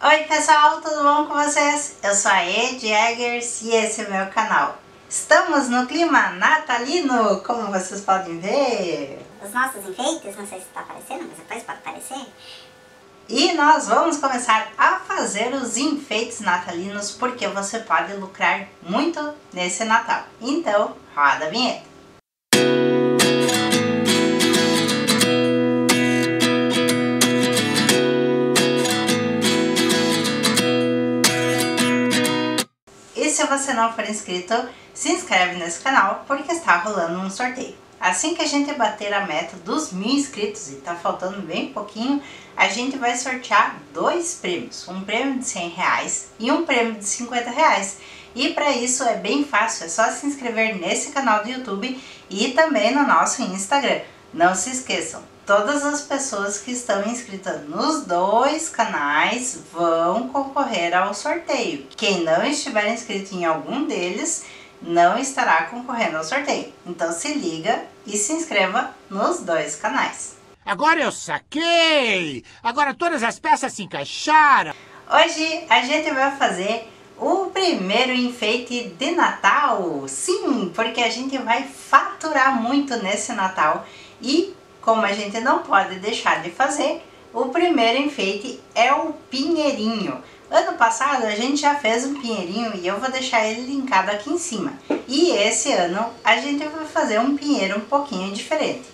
Oi pessoal, tudo bom com vocês? Eu sou a Ed Eggers e esse é o meu canal. Estamos no clima natalino, como vocês podem ver. Os nossos enfeites, não sei se está aparecendo, mas depois pode aparecer. E nós vamos começar a fazer os enfeites natalinos porque você pode lucrar muito nesse Natal. Então, roda a vinheta. Você não for inscrito, se inscreve nesse canal porque está rolando um sorteio. Assim que a gente bater a meta dos mil inscritos, e tá faltando bem pouquinho, a gente vai sortear dois prêmios, um prêmio de 100 reais e um prêmio de 50 reais. E para isso é bem fácil, é só se inscrever nesse canal do YouTube e também no nosso Instagram. Não se esqueçam, todas as pessoas que estão inscritas nos dois canais vão concorrer ao sorteio. Quem não estiver inscrito em algum deles não estará concorrendo ao sorteio. Então se liga e se inscreva nos dois canais. Agora eu saquei! Agora todas as peças se encaixaram! Hoje a gente vai fazer o primeiro enfeite de Natal. Sim, porque a gente vai faturar muito nesse Natal e como a gente não pode deixar de fazer, o primeiro enfeite é o pinheirinho. Ano passado a gente já fez um pinheirinho e eu vou deixar ele linkado aqui em cima. E esse ano a gente vai fazer um pinheiro um pouquinho diferente.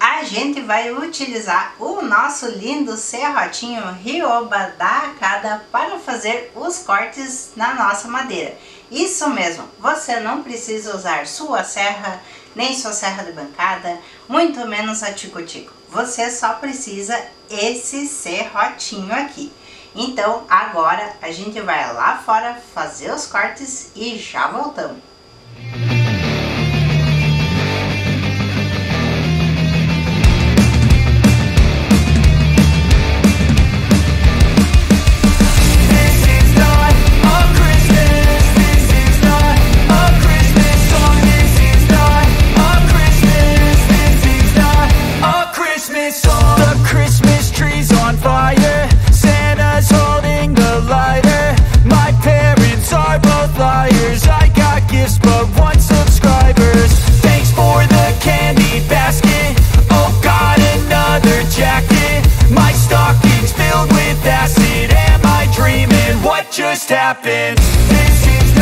A gente vai utilizar o nosso lindo serrotinho Ryoba da Akada para fazer os cortes na nossa madeira. Isso mesmo, você não precisa usar sua serra, nem sua serra de bancada, muito menos a tico-tico. Você só precisa esse serrotinho aqui. Então agora a gente vai lá fora fazer os cortes e já voltamos. just happened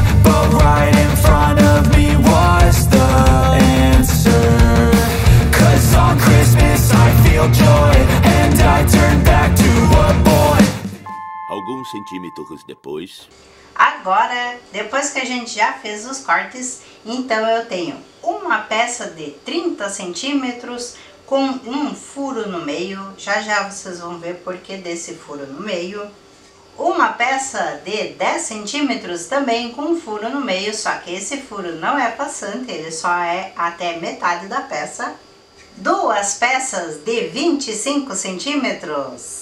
Alguns centímetros depois. Agora, depois que a gente já fez os cortes, então eu tenho uma peça de 30 centímetros com um furo no meio, já já vocês vão ver porque desse furo no meio. Uma peça de 10 centímetros também com um furo no meio, só que esse furo não é passante, ele só é até metade da peça duas peças de 25 centímetros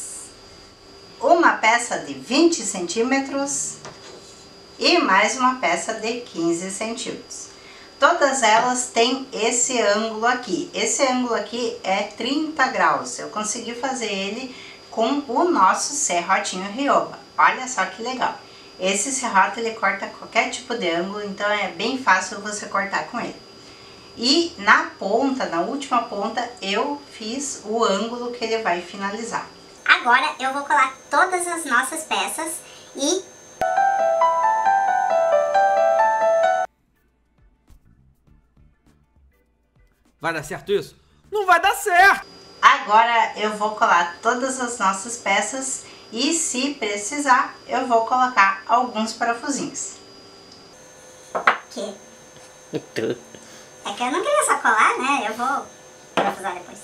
uma peça de 20 centímetros e mais uma peça de 15 centímetros. Todas elas têm esse ângulo aqui. Esse ângulo aqui é 30 graus. Eu consegui fazer ele com o nosso serrotinho Ryoba. Olha só que legal. Esse serrote ele corta qualquer tipo de ângulo, então é bem fácil você cortar com ele. E na ponta, na última ponta, eu fiz o ângulo que ele vai finalizar. Agora eu vou colar todas as nossas peças e... Vai dar certo isso? Não vai dar certo! Agora eu vou colar todas as nossas peças e se precisar eu vou colocar alguns parafusinhos. Que? Que eu não queria só colar, né? Eu vou parafusar depois.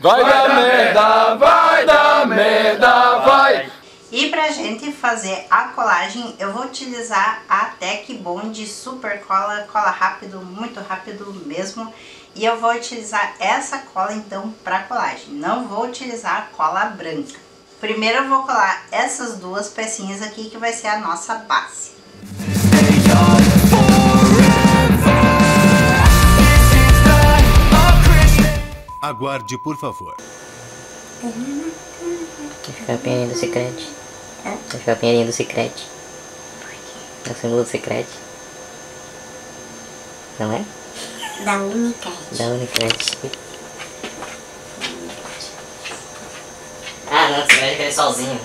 Vai dar merda, vai dar merda, vai! E pra gente fazer a colagem, eu vou utilizar a Tec Bond Super Cola, cola rápido, muito rápido mesmo. E eu vou utilizar essa cola então para colagem, não vou utilizar a cola branca. Primeiro eu vou colar essas duas pecinhas aqui que vai ser a nossa base. Aguarde, por favor. Ficar a pinheirinha do secrete. Deixa eu ficar a pinheirinha do secrete. É o símbolo do secrete. Não é? Da Unicred. Da Unicred. Ah, não, você vai querer sozinho.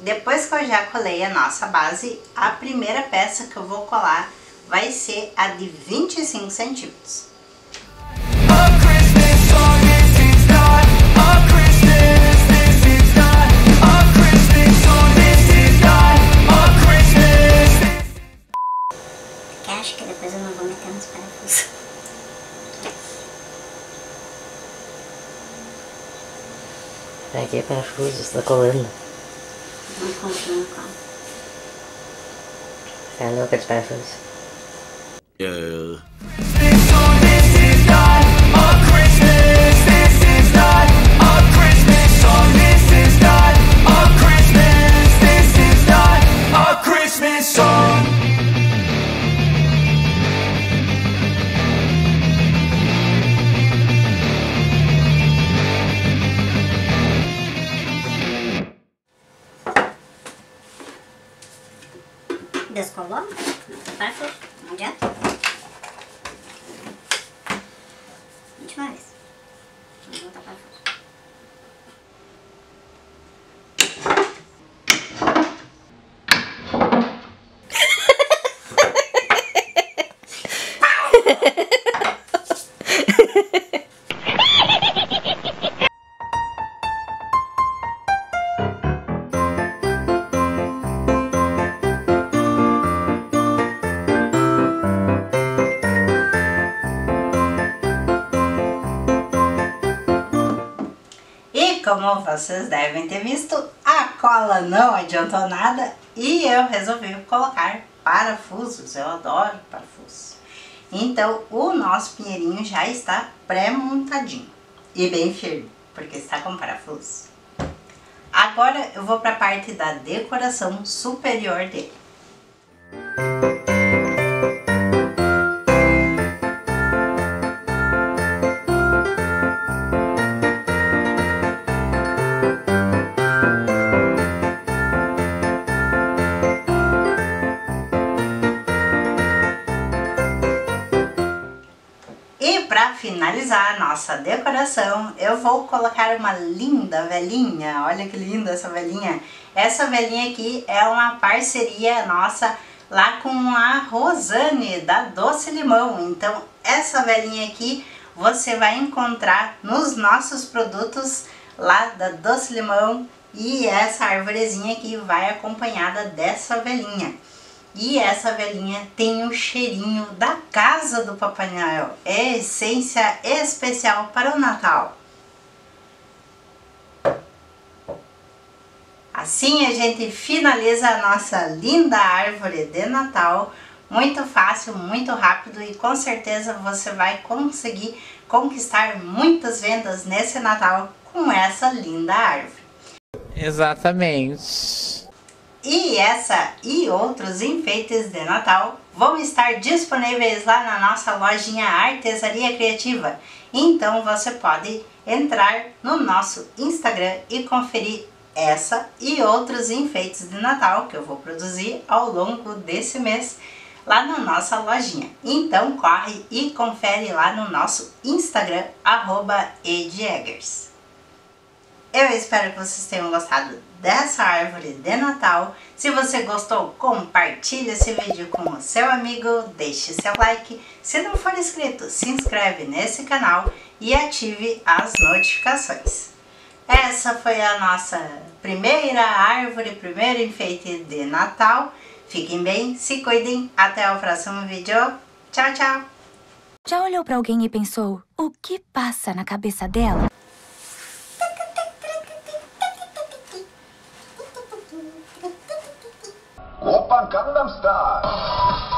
Depois que eu já colei a nossa base, a primeira peça que eu vou colar vai ser a de 25 centímetros. Acho que depois eu não vou meter nos parafusos. Pra que parafuso? Você tá colando. Não confio no. Você é louca de parafusos. É, Descolou? Parafuso. Não adianta. Última como vocês devem ter visto, a cola não adiantou nada e eu resolvi colocar parafusos. Eu adoro parafusos. Então o nosso pinheirinho já está pré-montadinho e bem firme, porque está com parafuso. Agora eu vou para a parte da decoração superior dele. Finalizar nossa decoração, eu vou colocar uma linda velhinha. Olha que linda essa velhinha. Essa velhinha aqui é uma parceria nossa lá com a Rosane da Doce Limão. Então, essa velhinha aqui você vai encontrar nos nossos produtos lá da Doce Limão e essa arvorezinha aqui vai acompanhada dessa velhinha. E essa velhinha tem o cheirinho da casa do Papai Noel. É essência especial para o Natal. Assim a gente finaliza a nossa linda árvore de Natal. Muito fácil, muito rápido e com certeza você vai conseguir conquistar muitas vendas nesse Natal com essa linda árvore. Exatamente. E essa e outros enfeites de Natal vão estar disponíveis lá na nossa lojinha Artesaria Criativa. Então você pode entrar no nosso Instagram e conferir essa e outros enfeites de Natal que eu vou produzir ao longo desse mês lá na nossa lojinha. Então corre e confere lá no nosso Instagram, arroba. Eu espero que vocês tenham gostado dessa árvore de Natal. Se você gostou, compartilhe esse vídeo com o seu amigo, deixe seu like. Se não for inscrito, se inscreve nesse canal e ative as notificações. Essa foi a nossa primeira árvore, primeiro enfeite de Natal. Fiquem bem, se cuidem. Até o próximo vídeo. Tchau, tchau. Já olhou para alguém e pensou, o que passa na cabeça dela? Gangnam Style.